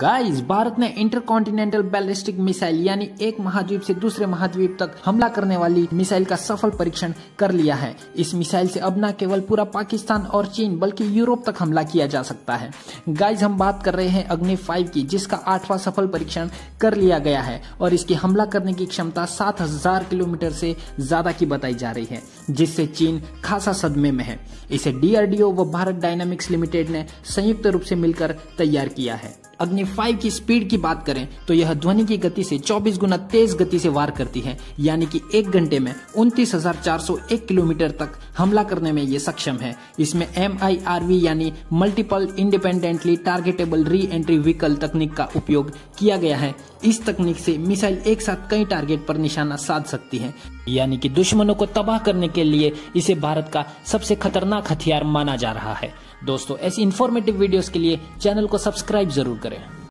Guys Bharat ने intercontinental ballistic missile यानी एक महाद्वीप से दूसरे महाद्वीप तक हमला करने वाली मिसाइल का सफल परीक्षण कर लिया है। इस मिसाइल से अब न केवल पूरा पाकिस्तान और चीन, बल्कि यूरोप तक हमला किया जा सकता है। गाइस हम बात कर रहे हैं अग्नि फाइव की, जिसका आठवां सफल परीक्षण कर लिया गया है, और इसकी हमला करने की क्षमता सात हज़ार किलोमीटर से ज़्यादा की बताई जा रही है, जिससे चीन खासा सदमे में है। इसे डीआरडीओ व भारत डायनामिक्स लिमिटेड ने संयुक्त रूप से मिलकर तैयार किया है। अग्नि फाइव की स्पीड की बात करें तो यह ध्वनि की गति से 24 गुना तेज गति से वार करती है यानी कि एक घंटे में 29,401 किलोमीटर तक हमला करने में ये सक्षम है। इसमें एमआईआरवी यानी multiple independently targetable re entry vehicle तकनीक का उपयोग किया गया है। इस तकनीक से मिसाइल एक साथ कई टारगेट पर निशाना साध सकती है। यानी कि दुश्मनों को तबाह करने के लिए इसे भारत का सबसे खतरनाक हथियार माना जा रहा है। दोस्तों, ऐसी इन्फॉर्मेटिव वीडियोस के लिए चैनल को सब्सक्राइब ज़रूर करें।